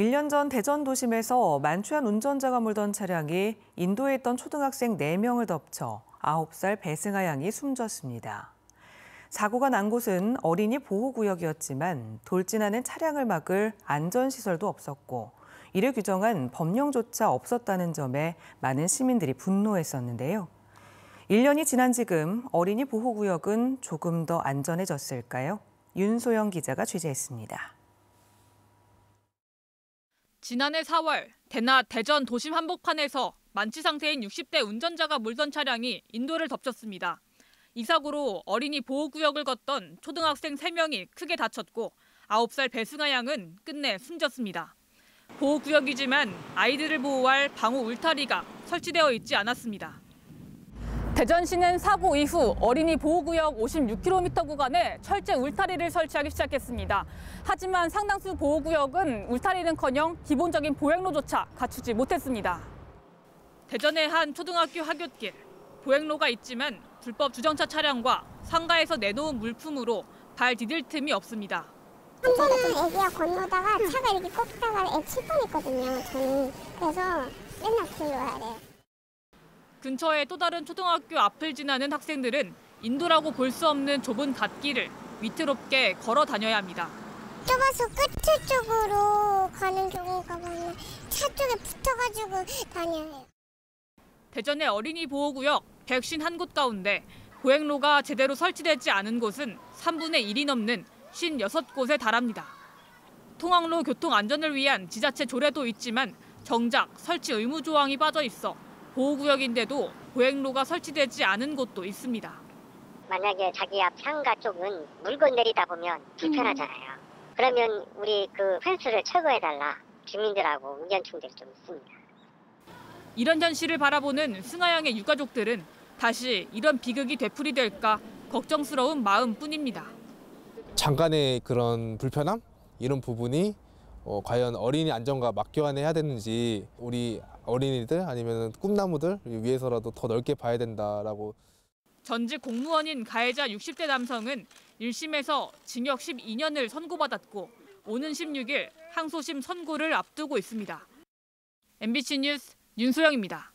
1년 전 대전 도심에서 만취한 운전자가 몰던 차량이 인도에 있던 초등학생 4명을 덮쳐 9살 배승아 양이 숨졌습니다. 사고가 난 곳은 어린이 보호구역이었지만 돌진하는 차량을 막을 안전시설도 없었고 이를 규정한 법령조차 없었다는 점에 많은 시민들이 분노했었는데요. 1년이 지난 지금 어린이 보호구역은 조금 더 안전해졌을까요? 윤소영 기자가 취재했습니다. 지난해 4월 대낮 대전 도심 한복판에서 만취 상태인 60대 운전자가 몰던 차량이 인도를 덮쳤습니다. 이 사고로 어린이 보호구역을 걷던 초등학생 3명이 크게 다쳤고 9살 배승아 양은 끝내 숨졌습니다. 보호구역이지만 아이들을 보호할 방호 울타리가 설치되어 있지 않았습니다. 대전시는 사고 이후 어린이 보호구역 56km 구간에 철제 울타리를 설치하기 시작했습니다. 하지만 상당수 보호구역은 울타리는커녕 기본적인 보행로조차 갖추지 못했습니다. 대전의 한 초등학교 하굣길 보행로가 있지만 불법 주정차 차량과 상가에서 내놓은 물품으로 발 디딜 틈이 없습니다. 한 번은 애기가 건너다가 차가 이렇게 꺾다가 애 칠 뻔했거든요. 저는 그래서 맨날 불러야 돼요. 근처의 또 다른 초등학교 앞을 지나는 학생들은 인도라고 볼 수 없는 좁은 갓길을 위태롭게 걸어 다녀야 합니다. 좁아서 끝을 쪽으로 가는 경우가 많아요. 차 쪽에 붙어가지고 다녀요. 대전의 어린이 보호구역 151곳 가운데 보행로가 제대로 설치되지 않은 곳은 3분의 1이 넘는 56곳에 달합니다. 통학로 교통 안전을 위한 지자체 조례도 있지만 정작 설치 의무 조항이 빠져 있어 보호구역인데도 보행로가 설치되지 않은 곳도 있습니다. 만약에 자기 앞 상가 쪽은 물건 내리다 보면 불편하잖아요. 그러면 우리 그 펜스를 철거해달라 주민들하고 의견 충돌이 좀 있습니다. 이런 현실을 바라보는 승하양의 유가족들은 다시 이런 비극이 되풀이될까 걱정스러운 마음뿐입니다. 잠깐의 그런 불편함 이런 부분이 어, 과연 어린이 안전과 맞교환해야 되는지 우리 어린이들 아니면 꿈나무들 위해서라도 더 넓게 봐야 된다라고 전직 공무원인 가해자 60대 남성은 1심에서 징역 12년을 선고받았고 오는 16일 항소심 선고를 앞두고 있습니다. MBC 뉴스 윤소영입니다.